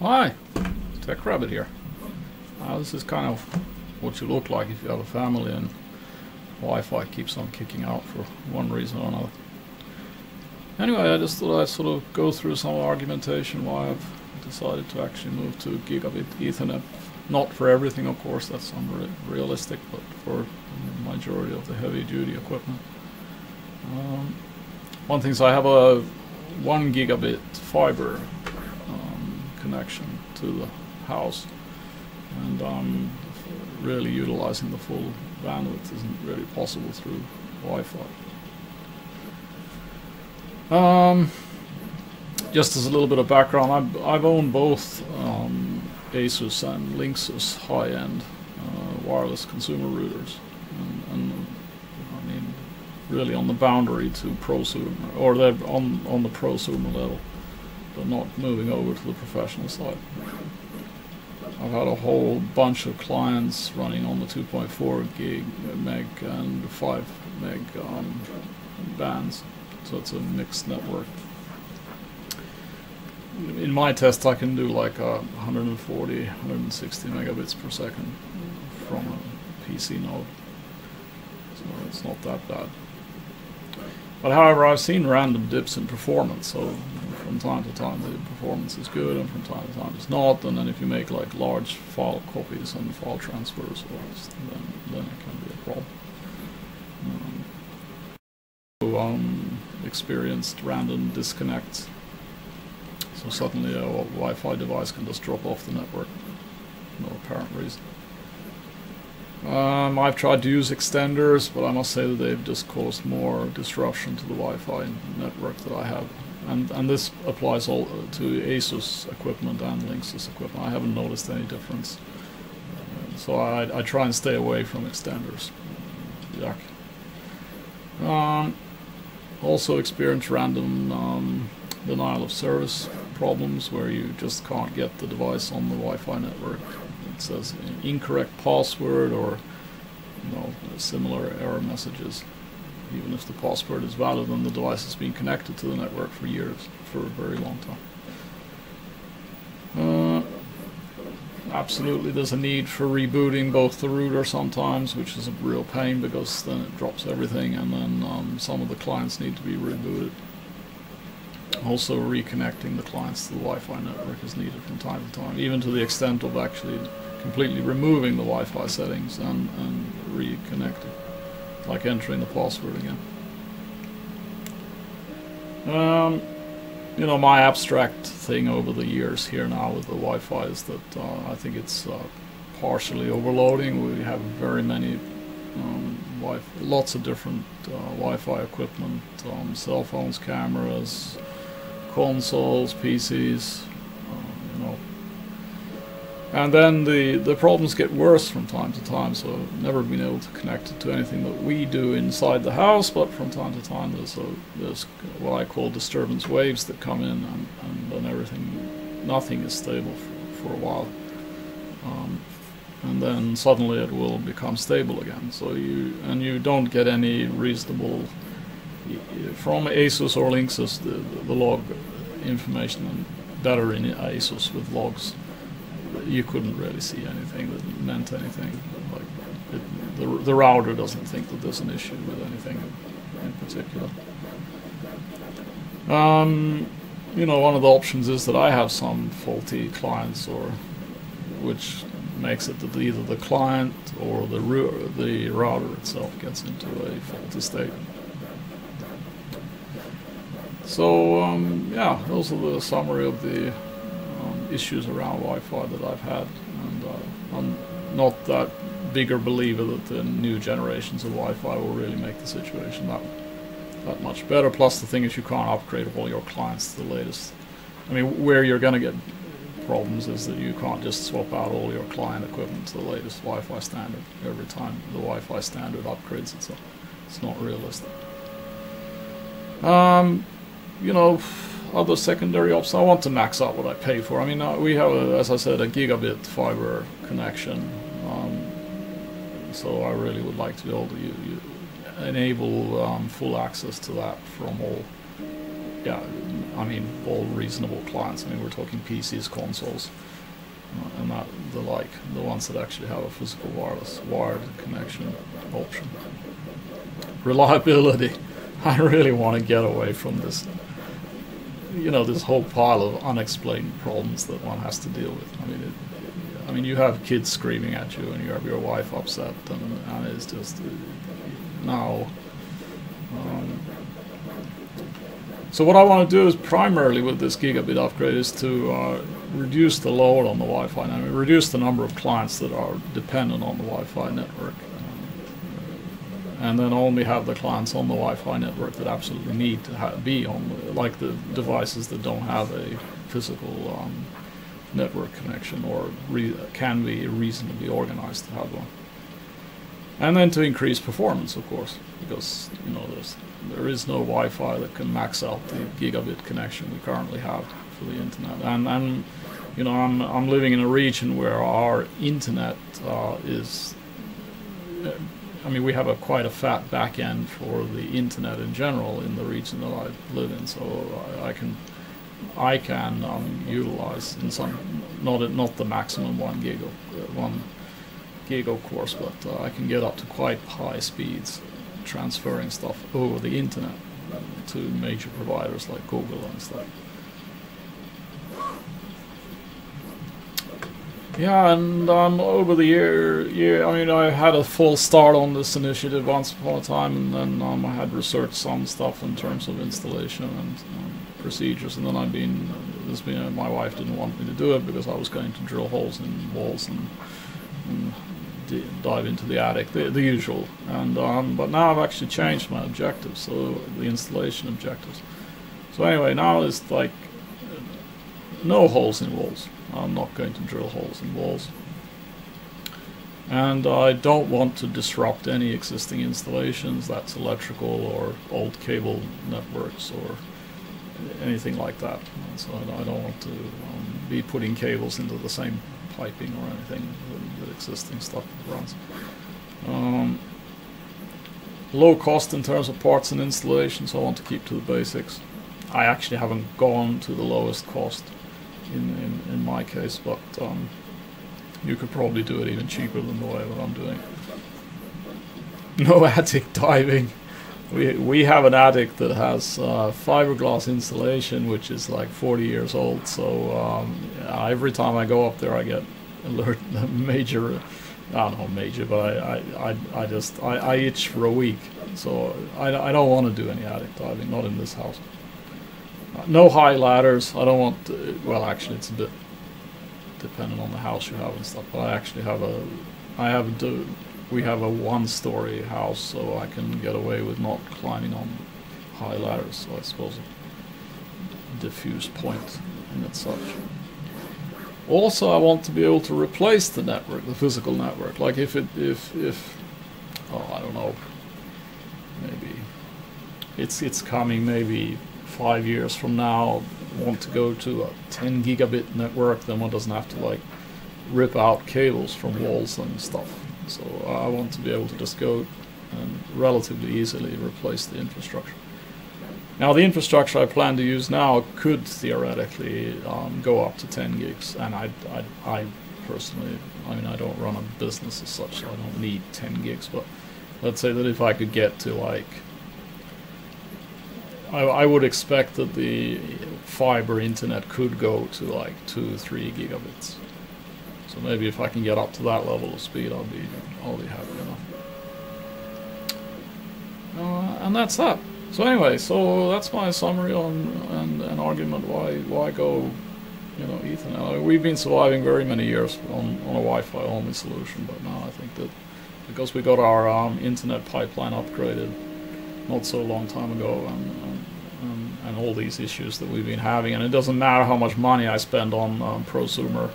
Hi, Tech Rabbit here. Uh, this is kind of what you look like if you have a family and Wi-Fi keeps on kicking out for one reason or another. Anyway, I just thought I'd sort of go through some argumentation why I've decided to actually move to gigabit Ethernet. Not for everything, of course, that's unrealistic, but for the majority of the heavy-duty equipment. Um, one thing is I have a one gigabit fiber connection to the house, and I'm really utilizing the full bandwidth isn't really possible through Wi-Fi. Um, just as a little bit of background, I've, I've owned both um, Asus and Linksys high-end uh, wireless consumer routers, and, and, I mean, really on the boundary to prosumer, or they're on on the prosumer level, but not moving over to the professional side. I've had a whole bunch of clients running on the 2.4 gig meg and 5 meg um, bands, so it's a mixed network. In my test, I can do like uh, 140, 160 megabits per second from a PC node, so it's not that bad. But however, I've seen random dips in performance, so from time to time the performance is good and from time to time it's not and then if you make like large file copies and file transfers then, then it can be a problem. Um, so, um, experienced random disconnects so suddenly a Wi-Fi device can just drop off the network no apparent reason. Um, I've tried to use extenders, but I must say that they've just caused more disruption to the Wi-Fi network that I have and and this applies all to Asus equipment and Linksys equipment. I haven't noticed any difference. Uh, so I, I try and stay away from extenders. Yuck. Um, also experience random um, denial of service problems where you just can't get the device on the Wi-Fi network. It says incorrect password or you know, similar error messages even if the password is valid and the device has been connected to the network for years, for a very long time. Uh, absolutely, there's a need for rebooting both the router sometimes, which is a real pain because then it drops everything, and then um, some of the clients need to be rebooted. Also, reconnecting the clients to the Wi-Fi network is needed from time to time, even to the extent of actually completely removing the Wi-Fi settings and, and reconnecting like entering the password again. Um, you know, my abstract thing over the years here now with the Wi-Fi is that uh, I think it's uh, partially overloading. We have very many, um, lots of different uh, Wi-Fi equipment, um, cell phones, cameras, consoles, PCs, and then the, the problems get worse from time to time, so I've never been able to connect it to anything that we do inside the house, but from time to time there's, a, there's what I call disturbance waves that come in and, and then everything, nothing is stable for, for a while. Um, and then suddenly it will become stable again. So you, and you don't get any reasonable, from ASUS or Linksys, the, the log information and better in ASUS with logs you couldn't really see anything that meant anything. Like it, the the router doesn't think that there's an issue with anything in particular. Um, you know, one of the options is that I have some faulty clients, or which makes it that either the client or the the router itself gets into a faulty state. So um, yeah, those are the summary of the issues around Wi-Fi that I've had, and uh, I'm not that bigger believer that the new generations of Wi-Fi will really make the situation that that much better. Plus, the thing is, you can't upgrade all your clients to the latest. I mean, where you're going to get problems is that you can't just swap out all your client equipment to the latest Wi-Fi standard every time the Wi-Fi standard upgrades itself. It's not realistic. Um, you know other secondary options. I want to max out what I pay for. I mean, uh, we have, a, as I said, a gigabit fiber connection. Um, so I really would like to be able to you, you enable um, full access to that from all, yeah, I mean, all reasonable clients. I mean, we're talking PCs, consoles, uh, and that, the like, the ones that actually have a physical wireless wired connection option. Reliability. I really want to get away from this, you know, this whole pile of unexplained problems that one has to deal with. I mean, it, I mean, you have kids screaming at you, and you have your wife upset, and, and it's just now. Um, so what I want to do is primarily with this gigabit upgrade is to uh, reduce the load on the Wi-Fi mean, reduce the number of clients that are dependent on the Wi-Fi network, and then only have the clients on the Wi-Fi network that absolutely need to be on, like the devices that don't have a physical um, network connection or can be reasonably organized to have one. And then to increase performance, of course, because you know there's there is no Wi-Fi that can max out the gigabit connection we currently have for the internet. And and you know I'm I'm living in a region where our internet uh, is. I mean, we have a quite a fat back end for the internet in general in the region that I live in, so I, I can I can um, utilize in some not not the maximum one gig of, uh, one gig of course, but uh, I can get up to quite high speeds transferring stuff over the internet to major providers like Google and stuff. Yeah, and um, over the year, year, I mean, I had a full start on this initiative once upon a time, and then um, I had researched some stuff in terms of installation and um, procedures, and then I've been, this been, my wife didn't want me to do it because I was going to drill holes in walls and, and dive into the attic, the, the usual. And um, but now I've actually changed my objectives, so the installation objectives. So anyway, now it's like no holes in walls. I'm not going to drill holes in walls. And I don't want to disrupt any existing installations, that's electrical or old cable networks or anything like that. So I don't want to um, be putting cables into the same piping or anything that, existing stuff runs. Um, low cost in terms of parts and installation, so I want to keep to the basics. I actually haven't gone to the lowest cost in, in, in my case, but um, you could probably do it even cheaper than the way that I'm doing. No attic diving. We, we have an attic that has uh, fiberglass insulation, which is like 40 years old. So um, every time I go up there, I get alert major. I don't know major, but I I, I, just I, I itch for a week. So I, I don't want to do any attic diving, not in this house. No high ladders. I don't want. To, well, actually, it's a bit dependent on the house you have and stuff. But I actually have a I have a we have a one-story house, so I can get away with not climbing on high ladders. So I suppose a diffuse point in it such. Also, I want to be able to replace the network, the physical network. Like if it, if, if, oh, I don't know, maybe it's it's coming maybe five years from now. Want to go to a 10 gigabit network, then one doesn't have to like rip out cables from walls and stuff. So I want to be able to just go and relatively easily replace the infrastructure. Now the infrastructure I plan to use now could theoretically um, go up to 10 gigs, and I, I, I, personally, I mean, I don't run a business as such, so I don't need 10 gigs. But let's say that if I could get to like, I, I would expect that the fiber internet could go to like two, three gigabits. So maybe if I can get up to that level of speed, I'll be I'll be happy enough. Uh, and that's that. So anyway, so that's my summary on and an argument why why go, you know, Ethernet. We've been surviving very many years on, on a Wi-Fi only solution, but now I think that because we got our um, internet pipeline upgraded not so long time ago, and, and, all these issues that we've been having, and it doesn't matter how much money I spend on um, prosumer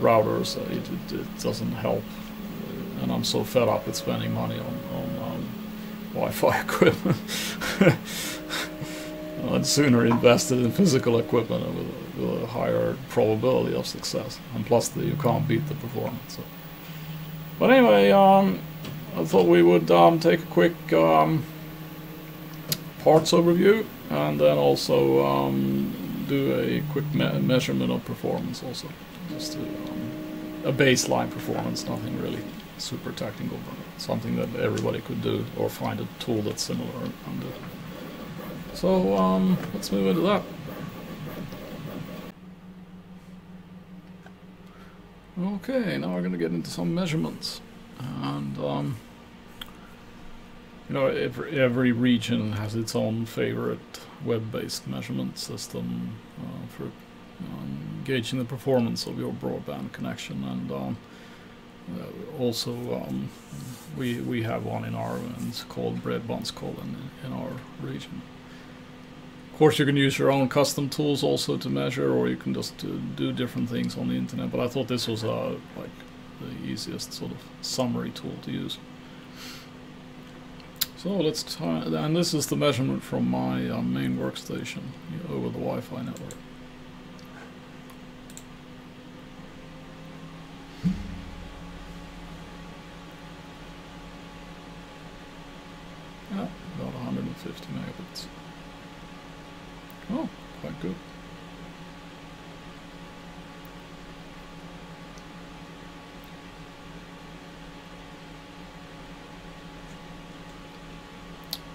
routers, uh, it, it, it, doesn't help. And I'm so fed up with spending money on, on um, Wi-Fi equipment. I'd sooner invested in physical equipment with, with, a higher probability of success. And plus, the, you can't beat the performance. So. But anyway, um, I thought we would um, take a quick um, parts overview and then also um, do a quick me- measurement of performance also, just to, um, a baseline performance, nothing really super technical, but something that everybody could do or find a tool that's similar and do. So um, let's move into that. Okay, now we're going to get into some measurements. And, um, you know, every, every region has its own favorite web-based measurement system uh, for um, gauging the performance of your broadband connection. And um, uh, also, um, we, we have one in our, it's called Bredbandskollen in, in our region. Of course, you can use your own custom tools also to measure, or you can just uh, do different things on the internet. But I thought this was uh, like the easiest sort of summary tool to use. So let's try, and this is the measurement from my uh, main workstation over the Wi-Fi network. Yeah, about 150 megabits. Oh, quite good.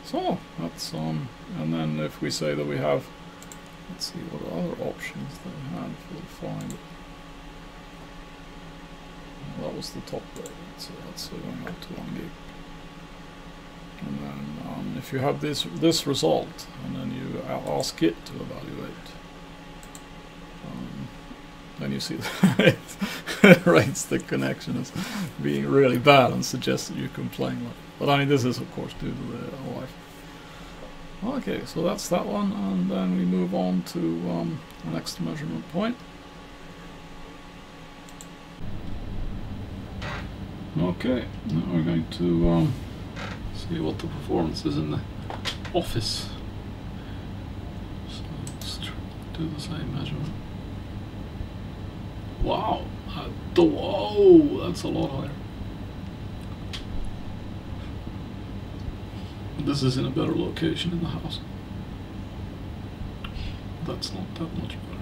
So that's um, and then if we say that we have, let's see what other options that we had for find. Well, that was the top rate, so that's going up to one gig. And then um, if you have this this result, and then you ask it to evaluate, um, then you see that it rates the connection as being really bad and suggests that you complain. But I mean, this is of course due to the Wi-Fi. Okay, so that's that one, and then we move on to um, the next measurement point. Okay, now we're going to um, see what the performance is in the office. So let's do the same measurement. Wow, uh, the whoa, that's a lot higher. This is in a better location in the house. That's not that much better.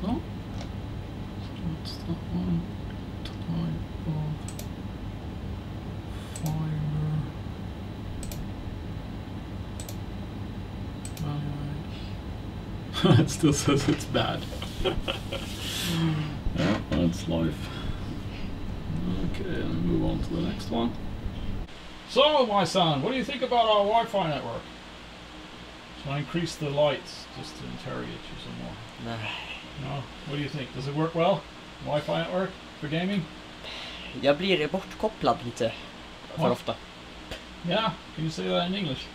So, that's that one. Type of fiber. Evaluate. it still says it's bad. yeah, that's life. Okay, and move on to the next one. So, my son, what do you think about our Wi-Fi network? Shall I increase the lights just to interrogate you some more? Nej. No? What do you think? Does it work well? Wi-Fi network for gaming? Jag blir bortkopplad lite för Ja. ofta. Yeah. Can you say that in English?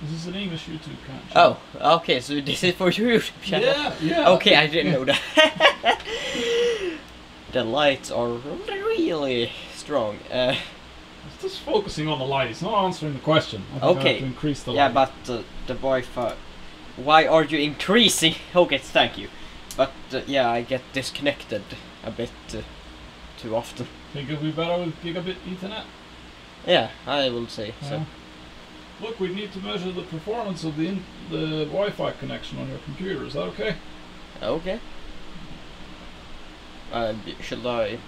This is an English YouTube channel. Oh, okay, so this is for your YouTube channel. Yeah, yeah. Okay, I didn't know that. the lights are really strong. Uh, It's just focusing on the light. It's not answering the question. I think I Okay. increase the yeah, light. but uh, the Wi-Fi. Why are you increasing? Okay, thank you. But uh, yeah, I get disconnected a bit uh, too often. Think it'll be better with gigabit Ethernet? Yeah, I will say so. Yeah. Look, we need to measure the performance of the in- the Wi-Fi connection on your computer. Is that okay? Okay. Uh, should I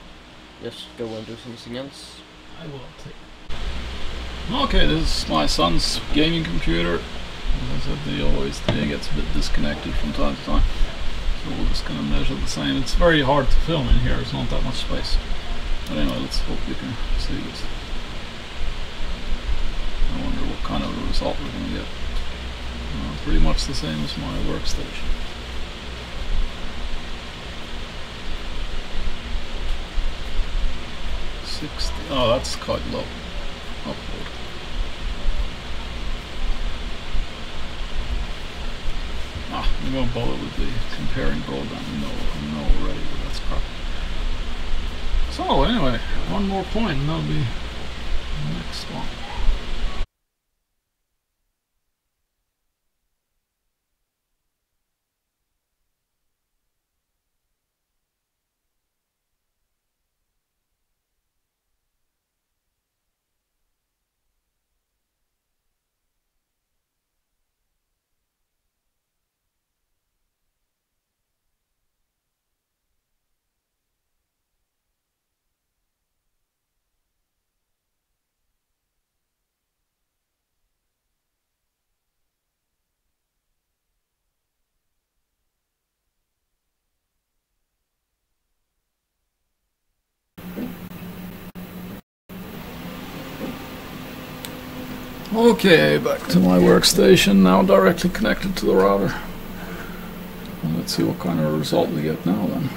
just go and do something else? I will take. Okay, this is my son's gaming computer. As I said, the always thing gets a bit disconnected from time to time. So we're just gonna measure the same. It's very hard to film in here. it's not that much space. But anyway, let's hope you can see this. I wonder what kind of a result we're gonna get. Uh, pretty much the same as my workstation. Sixty. Oh, that's quite low. Upload. Ah, we won't bother with the comparing broadband. We know already that that's crap. So anyway, one more point, and that'll be the next one. Okay, back to my workstation now directly connected to the router. Well, let's see what kind of result we get now then.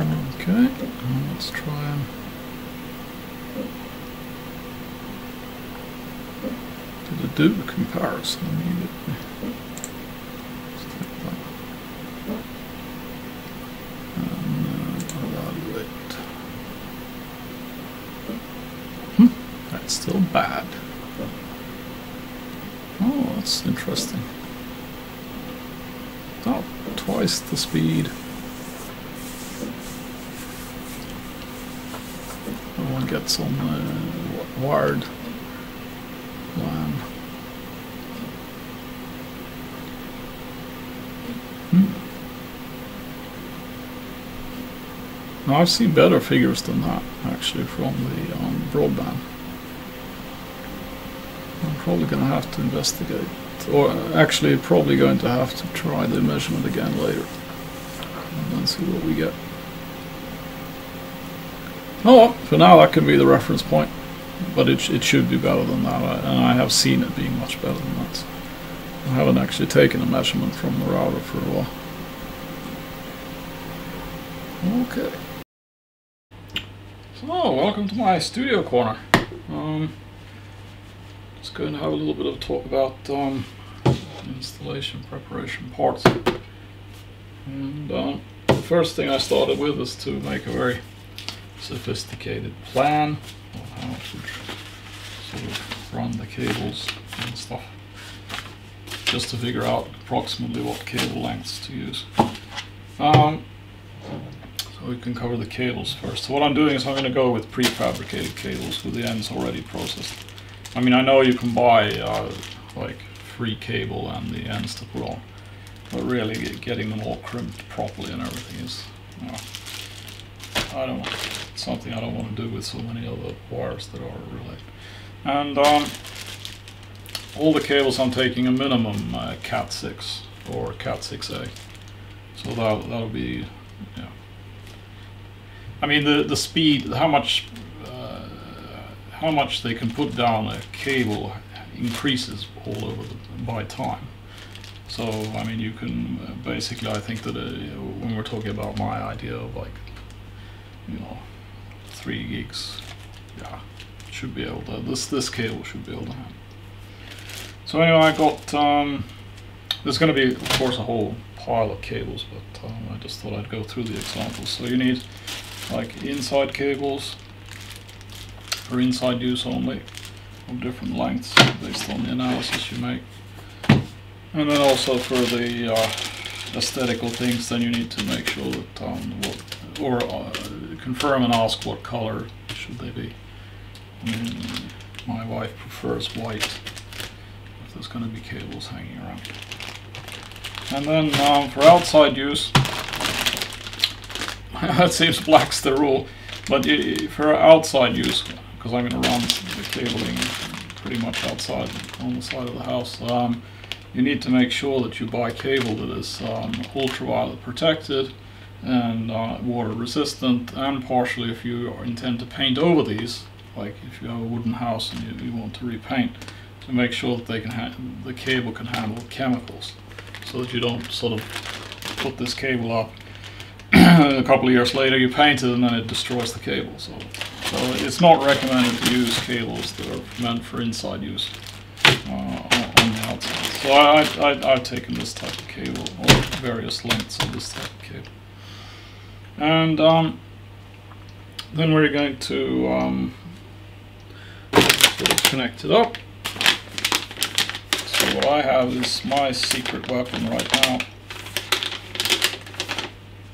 Okay, let's try and do the comparison immediately? Hmm, that's still bad. Oh, that's interesting. Oh, twice the speed. One gets on uh, wired LAN. Hmm. Now I've seen better figures than that actually from the um, broadband. I'm probably going to have to investigate, or actually probably going to have to try the measurement again later and see what we get. Oh, well, for now that can be the reference point, but it, it should be better than that, I- and I have seen it being much better than that. I haven't actually taken a measurement from the router for a while. Okay. So, welcome to my studio corner. Um, just going to have a little bit of talk about um, installation preparation parts. And um, the first thing I started with is to make a very sophisticated plan of how to sort of run the cables and stuff. Just to figure out approximately what cable lengths to use. Um, so we can cover the cables first. So what I'm doing is I'm going to go with prefabricated cables with the ends already processed. I mean, I know you can buy uh, like free cable and the ends to put on, but really getting them all crimped properly and everything is, I don't know, something I don't want to do with so many other wires that are related. And um, all the cables I'm taking a minimum uh, Cat 6 or Cat 6A, so that that'll be, yeah. I mean the the speed, how much uh, how much they can put down a cable increases all over the, by time. So I mean you can uh, basically I think that uh, when we're talking about my idea of like you know three gigs, yeah, should be able to this this cable should be able to handle. So anyway, I got um, there's going to be of course a whole pile of cables, but um, I just thought I'd go through the examples. So you need like inside cables for inside use only of different lengths based on the analysis you make. And then also for the uh, aesthetical things, then you need to make sure that um, what, or uh, confirm and ask what color should they be. I my wife prefers white if there's going to be cables hanging around. And then um, for outside use, it seems black's the rule, but for outside use, because I'm going to run the cabling pretty much outside on the side of the house, um, you need to make sure that you buy cable that is um, ultraviolet protected and uh, water resistant, and partially if you intend to paint over these, like if you have a wooden house and you, you want to repaint, to make sure that they can the cable can handle chemicals, so that you don't sort of put this cable up a couple of years later you paint it and then it destroys the cable. So, so it's not recommended to use cables that are meant for inside use uh, on the outside. So I, I, I've taken this type of cable, or various lengths of this type of cable. And um, then we're going to um, sort of connect it up. So what I have is my secret weapon right now.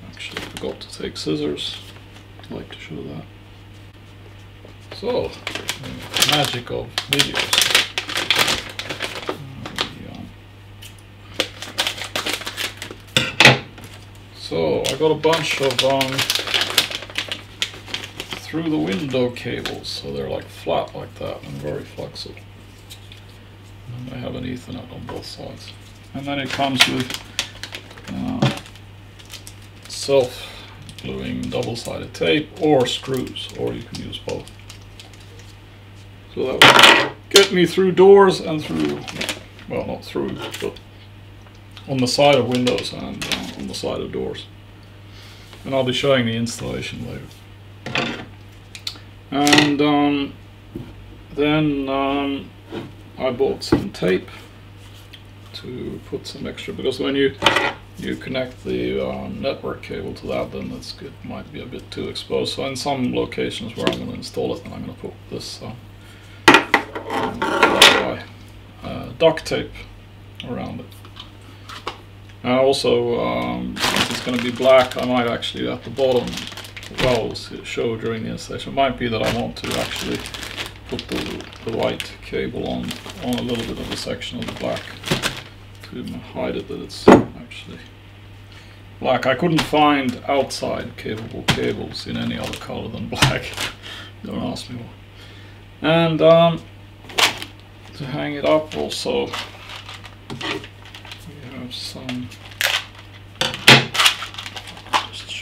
Actually, forgot to take scissors. I'd like to show that. So, magic of videos. Uh, So I got a bunch of um, through the window cables, so they're like flat like that and very flexible. And they have an Ethernet on both sides. And then it comes with uh, self-gluing double-sided tape or screws, or you can use both. So that will get me through doors and through, well not through, but on the side of windows and uh, on the side of doors. And I'll be showing the installation later. And um, then um, I bought some tape to put some extra because when you you connect the um, network cable to that then it's it might be a bit too exposed so in some locations where I'm going to install it then I'm going to put this uh, uh, duct tape around it and also um, going to be black I might actually at the bottom well show during the installation it might be that I want to actually put the, the white cable on on a little bit of a section of the black to hide it that it's actually black. I couldn't find outside capable cables in any other color than black. Don't ask me why. And um, to hang it up also we have some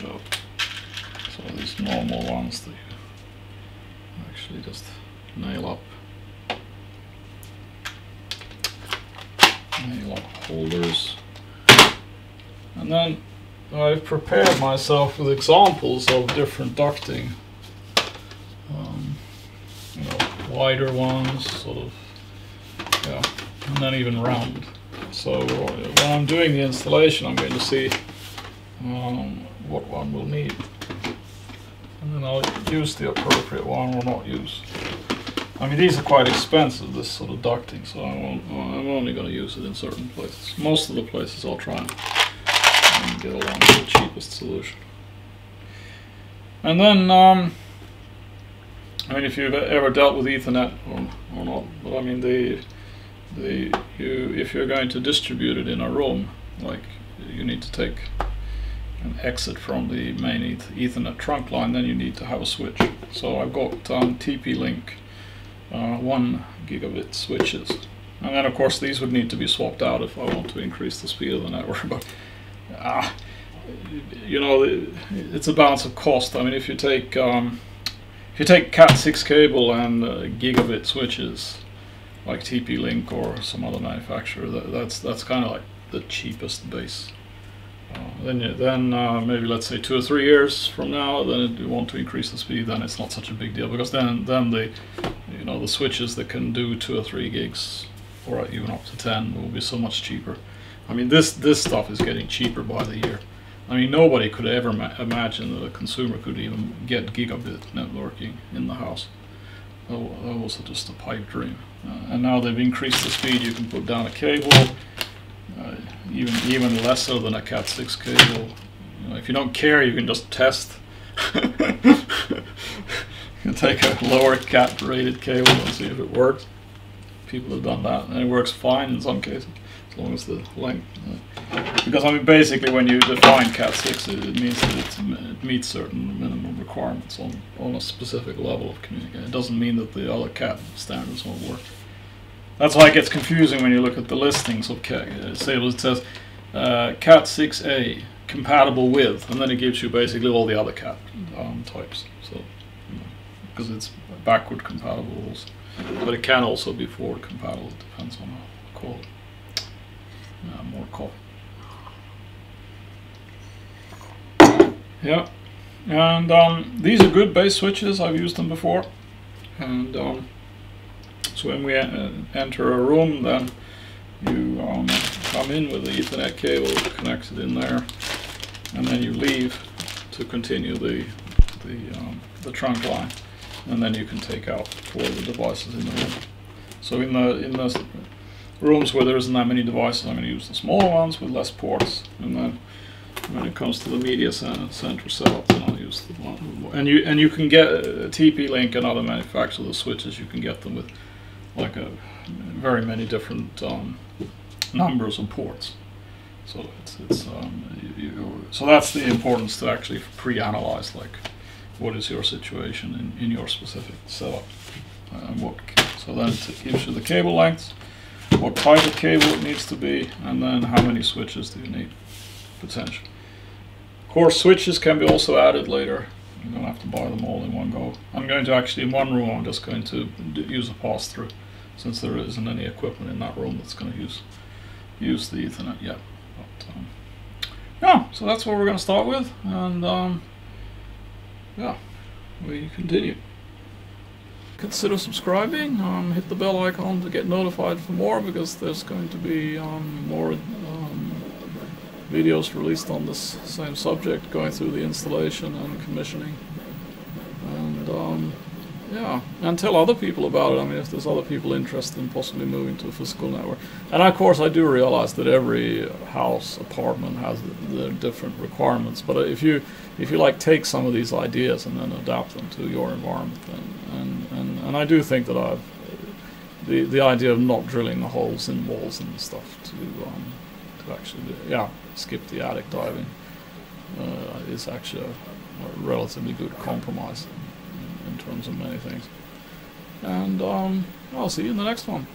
show so these normal ones you actually just nail up. Nail up holders. And then I've prepared myself with examples of different ducting. Um, you know, wider ones sort of yeah and then even round. So when I'm doing the installation I'm going to see um, what one will need and then I'll use the appropriate one or not use I mean, these are quite expensive, this sort of ducting, so I won't, I'm only going to use it in certain places. Most of the places I'll try and, and get along with the cheapest solution. And then, um, I mean, if you've ever dealt with Ethernet or, or not, but I mean, the, the, you, if you're going to distribute it in a room, like you need to take an exit from the main Ethernet trunk line, then you need to have a switch. So I've got um, TP-Link uh, one gigabit switches. And then of course these would need to be swapped out if I want to increase the speed of the network. But uh, you know, it's a balance of cost. I mean, if you take um, if you take Cat6 cable and uh, gigabit switches like TP-Link or some other manufacturer, that, that's that's kind of like the cheapest base. Then then uh, maybe let's say two or three years from now, then it, you want to increase the speed, then it's not such a big deal because then then the you know the switches that can do two or three gigs or even up to 10 will be so much cheaper. I mean this this stuff is getting cheaper by the year. I mean nobody could ever imagine that a consumer could even get gigabit networking in the house. That was just a pipe dream. Uh, and now they've increased the speed. You can put down a cable uh, even even lesser than a Cat6 cable. You know, if you don't care, you can just test. you can take a lower Cat rated cable and see if it works. People have done that, and it works fine in some cases, as long as the length. Uh, because I mean, basically, when you define Cat6, it, it means that it meets certain minimum requirements on on a specific level of communication. It doesn't mean that the other Cat standards won't work. That's why it gets confusing when you look at the listings of. Uh, it says uh, Cat 6a compatible with, and then it gives you basically all the other cat um, types. So because it's backward compatible, also. but it can also be forward compatible. It depends on how call. Uh, more coffee. Yeah, and um, these are good base switches. I've used them before, and um, so when we enter a room, then you um, come in with the Ethernet cable connected in there, and then you leave to continue the the, um, the trunk line, and then you can take out for the devices in the room. So in the in the rooms where there isn't that many devices, I'm going to use the smaller ones with less ports, and then when it comes to the media center, center setup, then I'll use the one. And you and you can get uh, TP-Link and other manufacturers of switches. You can get them with like a very many different um, numbers of ports. So it's it's um, you, you, so that's the importance to actually pre-analyze like what is your situation in, in your specific setup and what. So then it gives you the cable lengths, what type of cable it needs to be, and then how many switches do you need potentially. Of course, switches can be also added later. You don't have to buy them all in one go. I'm going to actually in one room. I'm just going to use a pass through, since there isn't any equipment in that room that's going to use use the Ethernet yet. But, um, yeah, so that's what we're going to start with, and um, yeah, we continue. Consider subscribing. Um, hit the bell icon to get notified for more because there's going to be um, more um, videos released on this same subject, going through the installation and commissioning. And um, yeah, and tell other people about it. I mean, if there's other people interested in possibly moving to a physical network. And of course, I do realize that every house, apartment has their different requirements. But if you if you like take some of these ideas and then adapt them to your environment, then and and, and I do think that I've the the idea of not drilling the holes in walls and stuff to um, to actually yeah skip the attic diving uh, is actually a, a relatively good compromise terms of many things. And um, I'll see you in the next one.